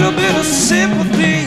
little bit of sympathy?